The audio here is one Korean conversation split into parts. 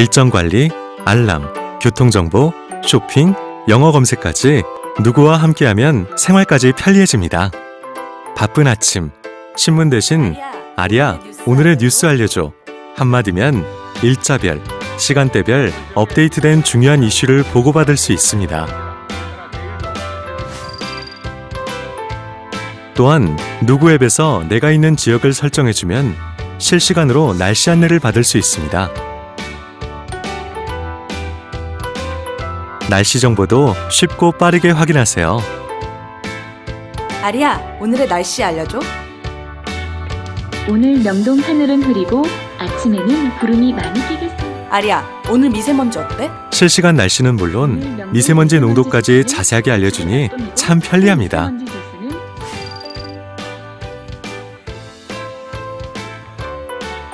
일정 관리, 알람, 교통정보, 쇼핑, 영어 검색까지 누구와 함께하면 생활까지 편리해집니다. 바쁜 아침, 신문 대신 아리야, 오늘의 뉴스 알려줘. 한마디면 일자별, 시간대별 업데이트된 중요한 이슈를 보고받을 수 있습니다. 또한 누구 앱에서 내가 있는 지역을 설정해주면 실시간으로 날씨 안내를 받을 수 있습니다. 날씨 정보도 쉽고 빠르게 확인하세요. 아리야, 오늘의 날씨 알려줘. 오늘 명동 하늘은 흐리고 아침에는 구름이 많이 끼겠습니다. 아리야, 오늘 미세먼지 어때? 실시간 날씨는 물론 미세먼지 농도까지 자세하게 알려주니 참 편리합니다.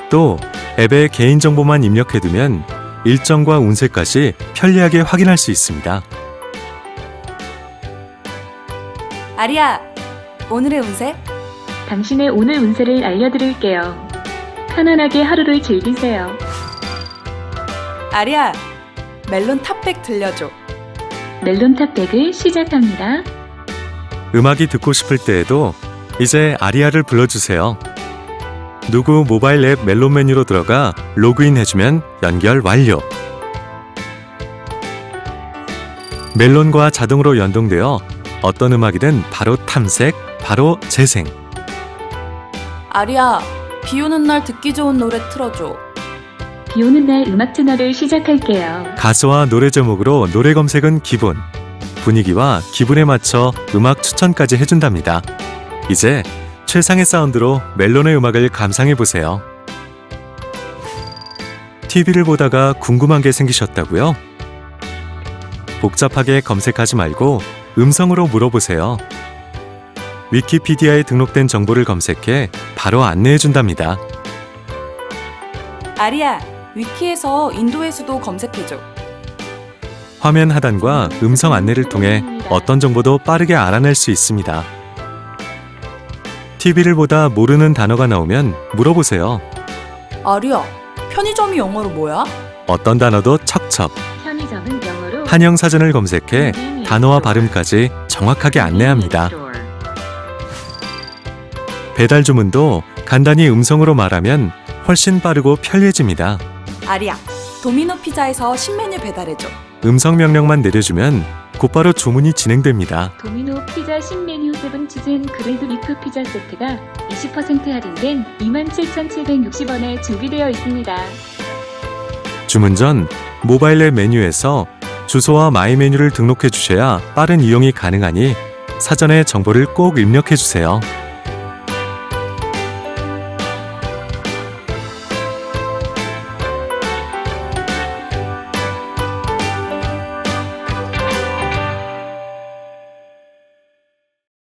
또 앱에 개인정보만 입력해두면 일정과 운세까지 편리하게 확인할 수 있습니다. 아리야, 오늘의 운세? 당신의 오늘 운세를 알려드릴게요. 편안하게 하루를 즐기세요. 아리야, 멜론 탑백 들려줘. 멜론 탑백을 시작합니다. 음악이 듣고 싶을 때에도 이제 아리아를 불러주세요. 누구 모바일 앱 멜론 메뉴로 들어가 로그인 해주면 연결 완료. 멜론과 자동으로 연동되어 어떤 음악이든 바로 탐색, 바로 재생. 아리야, 비 오는 날 듣기 좋은 노래 틀어줘. 비 오는 날 음악 채널을 시작할게요. 가수와 노래 제목으로 노래 검색은 기본. 분위기와 기분에 맞춰 음악 추천까지 해준답니다. 이제 최상의 사운드로 멜론의 음악을 감상해 보세요. TV를 보다가 궁금한 게 생기셨다고요? 복잡하게 검색하지 말고 음성으로 물어보세요. 위키피디아에 등록된 정보를 검색해 바로 안내해 준답니다. 아리야, 위키에서 인도의 수도 검색해줘. 화면 하단과 음성 안내를 통해 어떤 정보도 빠르게 알아낼 수 있습니다. TV를 보다 모르는 단어가 나오면 물어보세요. 아리야, 편의점이 영어로 뭐야? 어떤 단어도 척척 편의점은 영어로 한영 사전을 검색해 단어와 발음까지 정확하게 안내합니다. 배달 주문도 간단히 음성으로 말하면 훨씬 빠르고 편리해집니다. 아리야, 도미노 피자에서 신메뉴 배달해줘. 음성 명령만 내려주면 곧바로 주문이 진행됩니다. 도미노 피자 신메뉴 seven cheese and grilled beef 피자 세트가 20% 할인된 27,760원에 준비되어 있습니다. 주문 전 모바일 앱 메뉴에서 주소와 my 메뉴를 등록해 주셔야 빠른 이용이 가능하니 사전에 정보를 꼭 입력해 주세요.